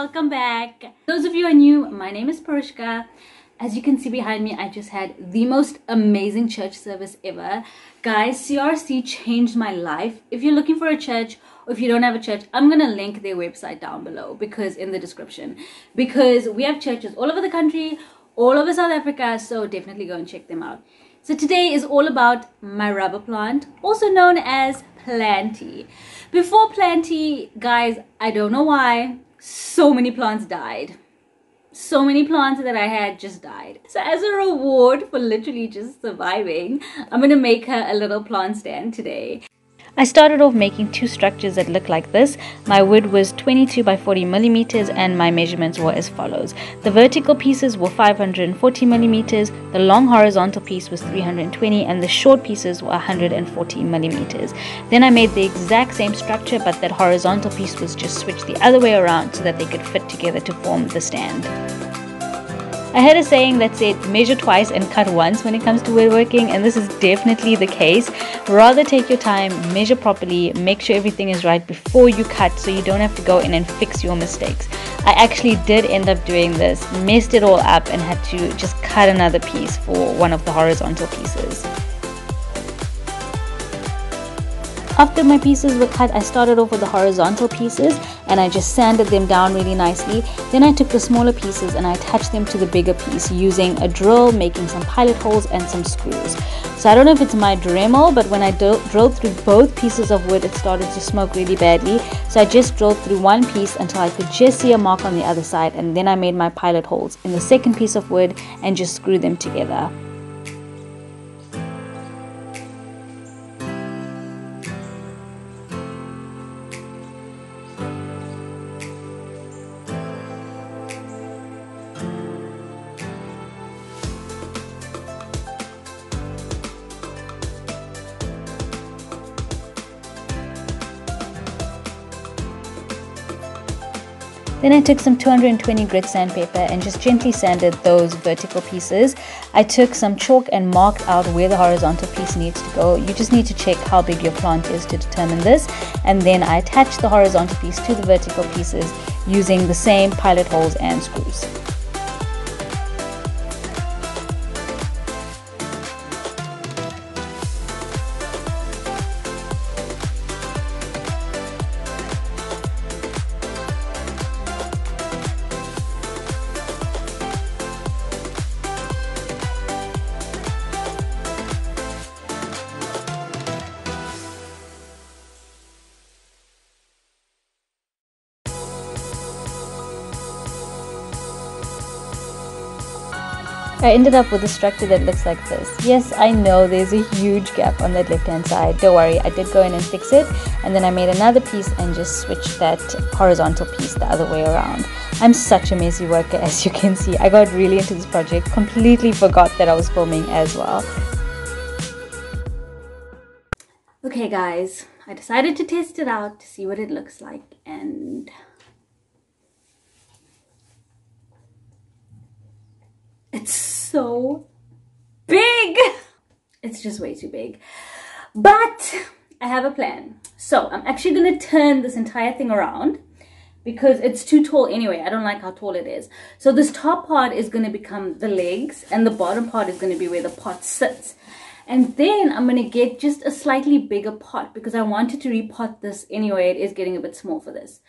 welcome back. Those of you are new my name is Perushka as you can see behind me I just had the most amazing church service ever. Guys CRC changed my life. If you're looking for a church or if you don't have a church I'm gonna link their website down below because in the description. Because we have churches all over the country all over South Africa so definitely go and check them out. So today is all about my rubber plant also known as Planty. Before Planty, guys, I don't know why, so many plants died. So many plants that I had just died. So as a reward for literally just surviving, I'm gonna make her a little plant stand today. I started off making two structures that look like this. My wood was 22 by 40 millimeters and my measurements were as follows. The vertical pieces were 540 millimeters, the long horizontal piece was 320 and the short pieces were 140 millimeters. Then I made the exact same structure but that horizontal piece was just switched the other way around so that they could fit together to form the stand. I heard a saying that said measure twice and cut once when it comes to woodworking, and this is definitely the case. Rather take your time, measure properly, make sure everything is right before you cut so you don't have to go in and fix your mistakes. I actually did end up doing this, messed it all up, and had to just cut another piece for one of the horizontal pieces. After my pieces were cut, I started off with the horizontal pieces and I just sanded them down really nicely. Then I took the smaller pieces and I attached them to the bigger piece using a drill, making some pilot holes and some screws. So I don't know if it's my Dremel, but when I drilled through both pieces of wood, it started to smoke really badly. So I just drilled through one piece until I could just see a mark on the other side and then I made my pilot holes in the second piece of wood and just screwed them together. Then I took some 220 grit sandpaper and just gently sanded those vertical pieces. I took some chalk and marked out where the horizontal piece needs to go. You just need to check how big your plant is to determine this. And then I attached the horizontal piece to the vertical pieces using the same pilot holes and screws. I ended up with a structure that looks like this. Yes, I know there's a huge gap on that left hand side. Don't worry, I did go in and fix it. And then I made another piece and just switched that horizontal piece the other way around. I'm such a messy worker as you can see. I got really into this project, completely forgot that I was filming as well. Okay guys, I decided to test it out to see what it looks like and It's so big. It's just way too big. But I have a plan. So I'm actually going to turn this entire thing around because it's too tall anyway. I don't like how tall it is. So this top part is going to become the legs and the bottom part is going to be where the pot sits. And then I'm going to get just a slightly bigger pot because I wanted to repot this anyway. It is getting a bit small for this.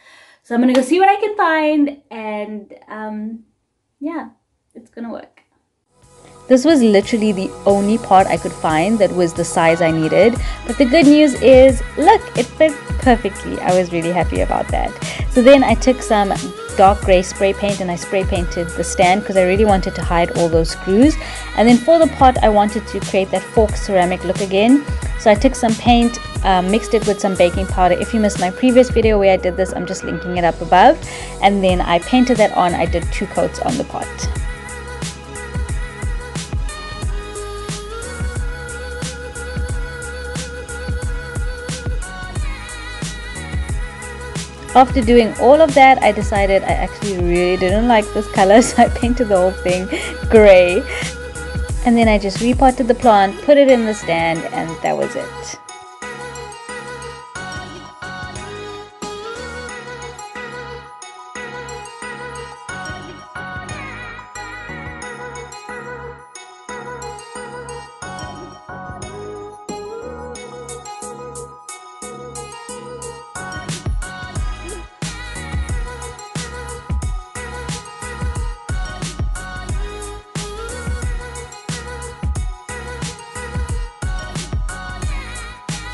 So I'm going to go see what I can find and um, yeah it's gonna work. This was literally the only pot I could find that was the size I needed. But the good news is, look, it fit perfectly. I was really happy about that. So then I took some dark gray spray paint and I spray painted the stand because I really wanted to hide all those screws. And then for the pot, I wanted to create that forked ceramic look again. So I took some paint, uh, mixed it with some baking powder. If you missed my previous video where I did this, I'm just linking it up above. And then I painted that on. I did two coats on the pot. After doing all of that, I decided I actually really didn't like this color, so I painted the whole thing gray. And then I just repotted the plant, put it in the stand, and that was it.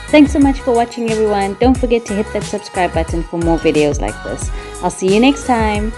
Thanks so much for watching everyone. Don't forget to hit that subscribe button for more videos like this. I'll see you next time.